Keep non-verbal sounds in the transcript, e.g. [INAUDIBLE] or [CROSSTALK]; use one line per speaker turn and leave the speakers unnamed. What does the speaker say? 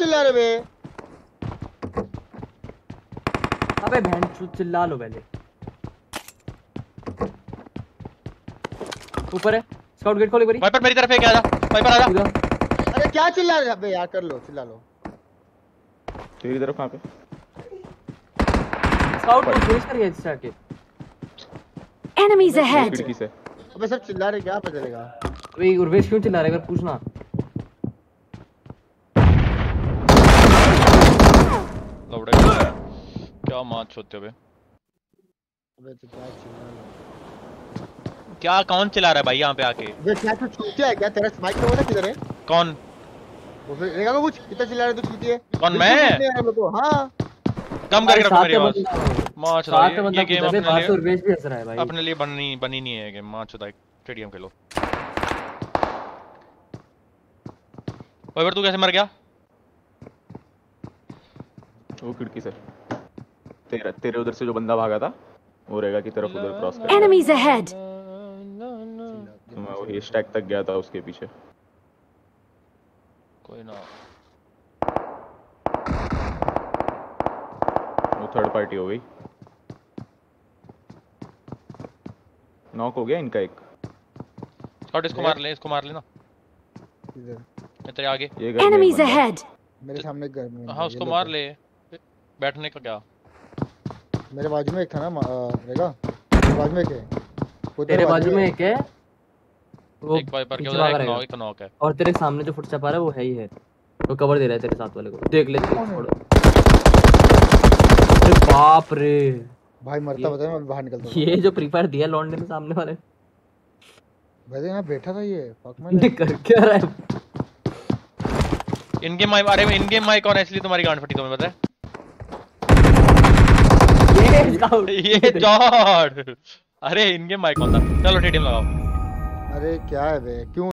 चिल्ला रहे बे
अबे बहन चो चिल्ला लो पहले। ऊपर है स्काउट गेट खोल एक बारी।
वाइपर मेरी तरफ़ है क्या आजा वाइपर आजा
इधर।
अरे क्या चिल्ला रहे अबे यार कर लो चिल्ला लो।
तेरी तरफ़ कहाँ पे?
स्काउट को फेस कर गया स्टार्ट के
Enemies ahead!
खिड़की से
अबे सब चिल्ला रहे क्या पता चलेगा?
अबे उर्वेश क्यों चिल्ला रहा है? एक बार पूछना।
क्या माच होते हो बे?
अबे तो क्या चिल्ला रहे
क्या कौन चला रहा है भाई यहाँ पे आके?
वे क्या तू छूटिया है क्या? तेरा माइक तो ना किधर है?
कौन?
वो फिर रेगा को पूछ कितना चिल्ला रहे तू छूटी है।
कौन, मैं?
कुछ को हाँ।
कम करके रखो मेरी आवाज़ माच रहा
बंदा
ये गेम अपने
बाहर से
लिए
भी हंस रहा है भाई।
अपने लिए बनी बनी नहीं है गेम होता है स्टेडियम खेलो। वाइपर तू कैसे मर गया?
वो खिड़की से। तेरा तेरे उधर से जो बंदा भागा था वो रहेगा की तरफ़ उधर क्रॉस कर
Enemies ahead!
तो मैं वही स्टैक तक गया था उसके पीछे।
कोई ना।
वो थर्ड पार्टी हो गई। नॉक हो गया इनका एक।
स्कॉट इसको मार ले इसको मार लेना।
किधर
ये तेरे आगे।
बंदा।
ahead!
मेरे सामने एक घर में
हाँ उसको मार ले। बैठने का क्या?
मेरे बाजू में एक था ना रेगा? मेरे बाजू में एक है।
तेरे बाजू में एक है। वो
एक वाइपर के उधर एक नॉक एक नॉक है
और तेरे सामने जो फुट चपा रहा है वो है ही है। वो कवर दे रहा है तेरे साथ वाले को। देख ले अरे बाप रे।
भाई मरता
ये-
बता मैं बाहर निकलता हूँ।
ये जो फ्री फायर दिया लॉन्डे में सामने वाले।
वैसे यहाँ बैठा था ये फक में
ने कर क्या रहा है?
इन गेम माइक अरे इन गेम माइक और है इसलिए तुम्हारी गांड फटी तुम्हें पता है?
ये स्काउट [LAUGHS]
ये जॉर्ड अरे इनके माइक कौन था। चलो टीम लगाओ।
अरे क्या है बे? क्यों